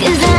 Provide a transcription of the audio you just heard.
Cause